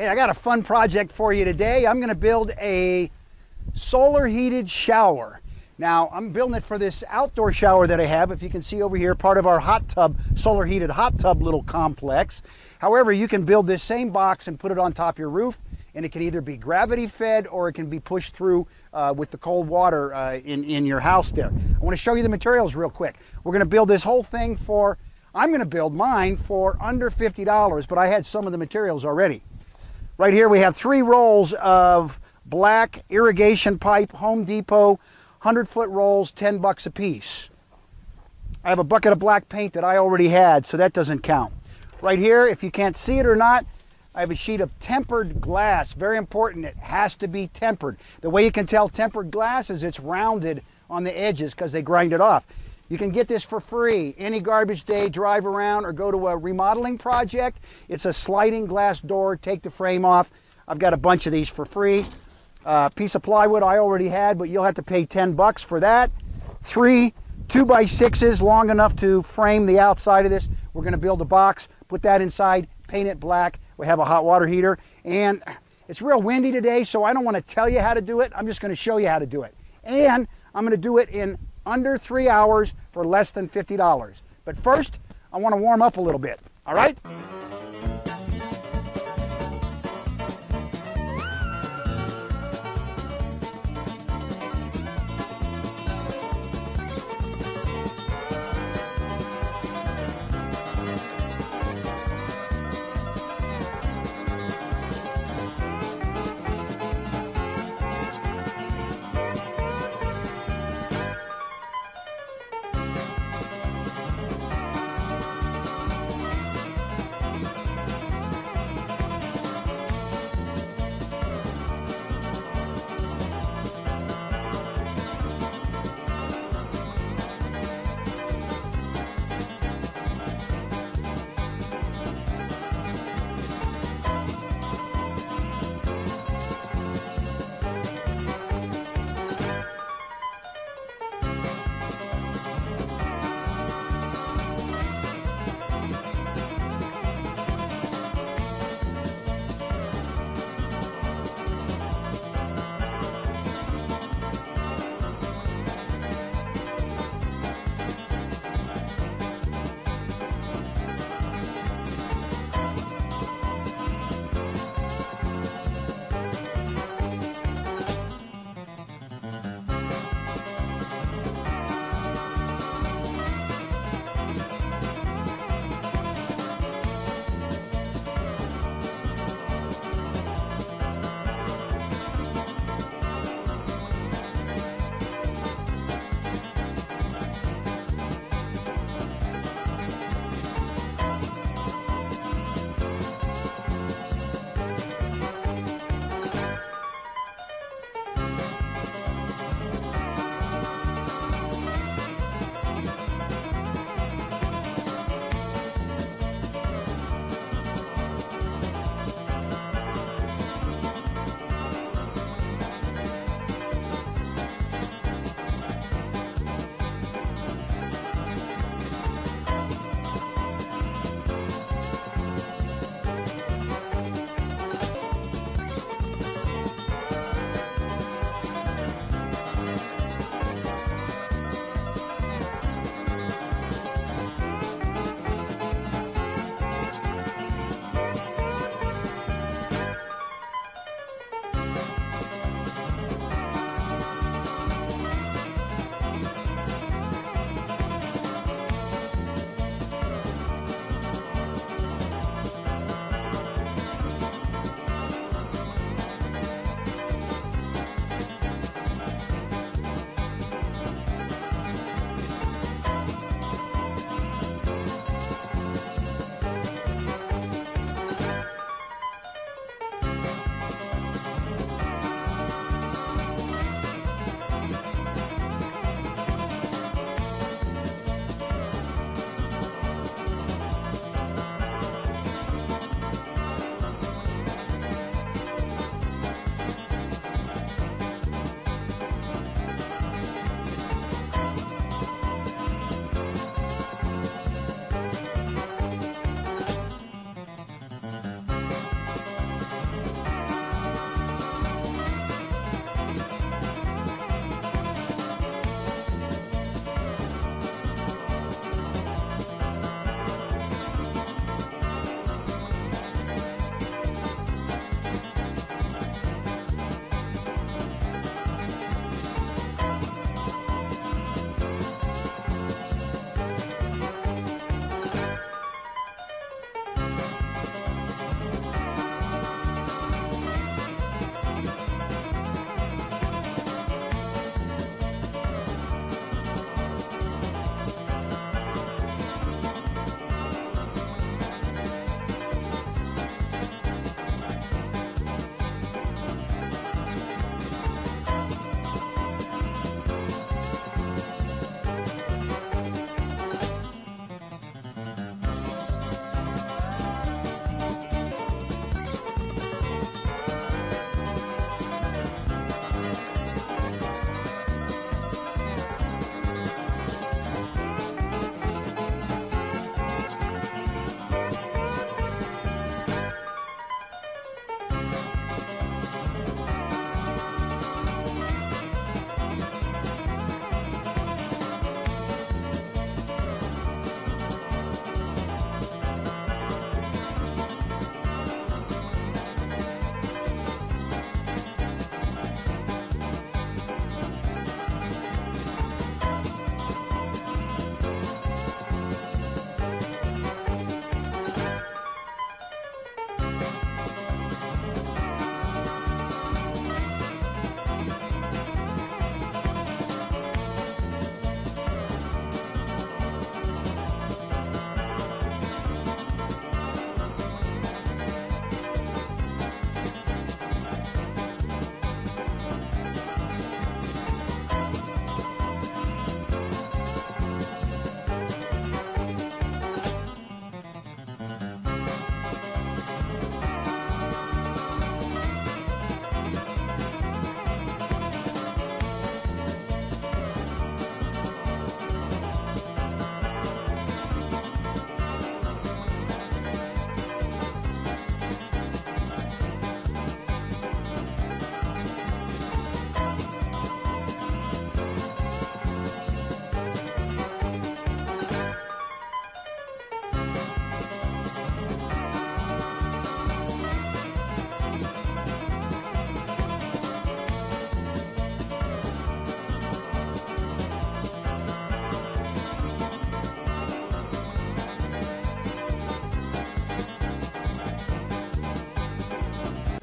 Hey, I got a fun project for you today. I'm gonna build a solar heated shower. Now, I'm building it for this outdoor shower that I have. If you can see over here, part of our hot tub, solar heated hot tub little complex. However, you can build this same box and put it on top of your roof and it can either be gravity fed or it can be pushed through uh, with the cold water uh, in, in your house there. I want to show you the materials real quick. We're going to build this whole thing for, I'm going to build mine for under $50, but I had some of the materials already. Right here we have three rolls of black irrigation pipe, Home Depot, 100 foot rolls, 10 bucks a piece. I have a bucket of black paint that I already had, so that doesn't count. Right here, if you can't see it or not, I have a sheet of tempered glass. Very important, it has to be tempered. The way you can tell tempered glass is it's rounded on the edges because they grind it off. You can get this for free. Any garbage day, drive around or go to a remodeling project. It's a sliding glass door, take the frame off. I've got a bunch of these for free. Uh, piece of plywood I already had, but you'll have to pay 10 bucks for that. Three two by sixes long enough to frame the outside of this. We're gonna build a box, put that inside, paint it black, we have a hot water heater and it's real windy today, so I don't want to tell you how to do it. I'm just going to show you how to do it. And I'm going to do it in under three hours for less than $50. But first, I want to warm up a little bit. All right?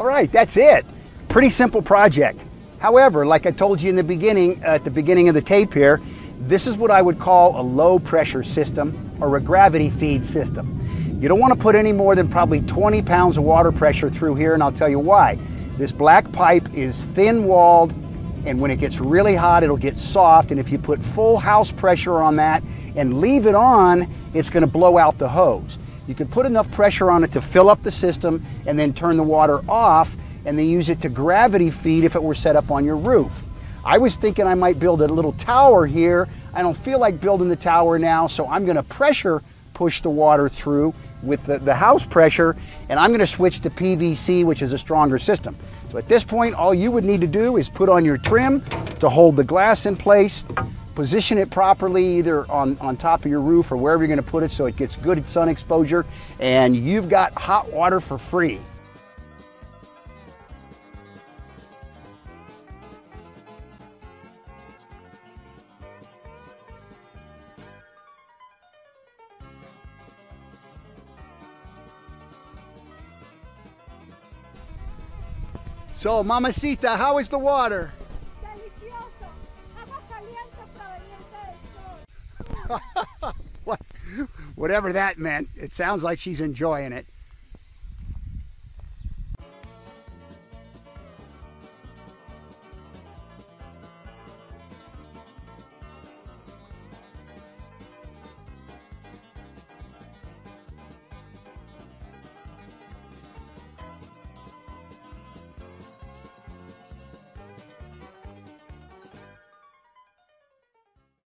All right, that's it. Pretty simple project. However, like I told you in the beginning, uh, at the beginning of the tape here, this is what I would call a low pressure system or a gravity feed system. You don't want to put any more than probably 20 pounds of water pressure through here and I'll tell you why. This black pipe is thin walled and when it gets really hot it'll get soft and if you put full house pressure on that and leave it on, it's going to blow out the hose. You can put enough pressure on it to fill up the system and then turn the water off and then use it to gravity feed if it were set up on your roof. I was thinking I might build a little tower here. I don't feel like building the tower now, so I'm gonna pressure push the water through with the, the house pressure, and I'm gonna switch to PVC, which is a stronger system. So at this point, all you would need to do is put on your trim to hold the glass in place, position it properly either on, on top of your roof or wherever you're gonna put it so it gets good sun exposure, and you've got hot water for free. So, mamacita, how is the water? Whatever that meant, it sounds like she's enjoying it.